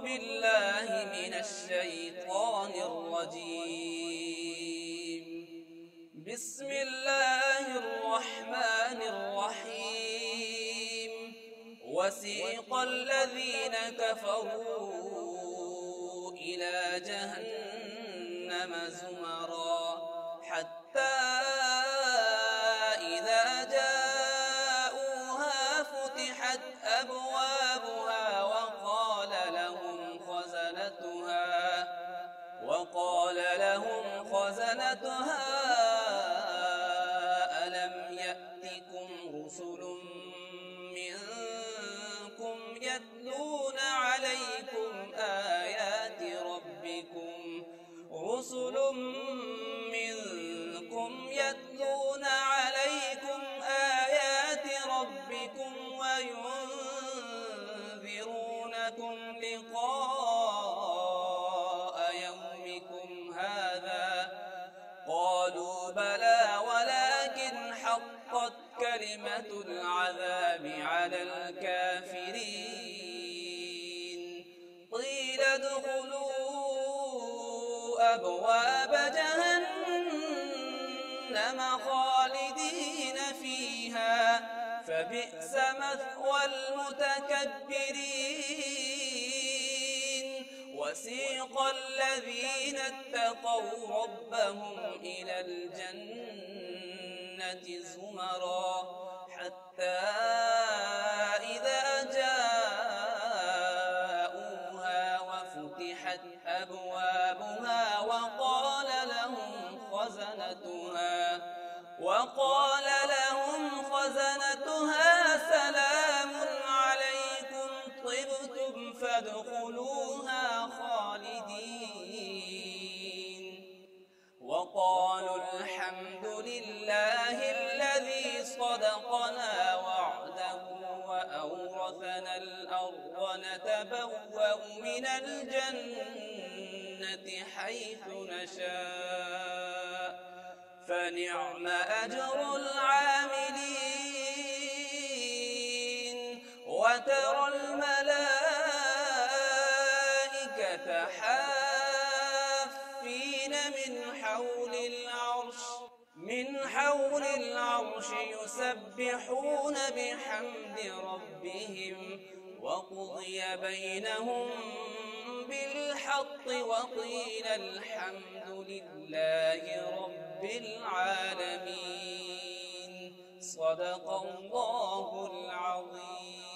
بالله من الشيطان الرجيم. بسم الله الرحمن الرحيم. وسيق الذين كفروا إلى جهنم زمرا حتى إذا جاءوها فتحت أبوابها وقال لهم خزنتها ألم يأتكم رسل منكم يتلون عليكم آيات ربكم رسل منكم يتلون عليكم آيات ربكم وينذرونكم لقاء حقت كلمة العذاب على الكافرين. قيل ادخلوا أبواب جهنم خالدين فيها. فبئس مثوى المتكبرين. وسيق الذين اتقوا ربهم إلى الجنة. زمرا حتى إذا جاءوها وفتحت أبوابها وقال لهم خزنتها وقال لهم خزنتها سلام عليكم طبتم فادخلوها صدقنا وعده وأورثنا الأرض نتبوأ من الجنة حيث نشاء. فنعم أجر العاملين. وترى الملائكة حافين من حول العرش. من حول العرش يسبحون بحمد ربهم وقضي بينهم بالحق وقيل الحمد لله رب العالمين. صدق الله العظيم.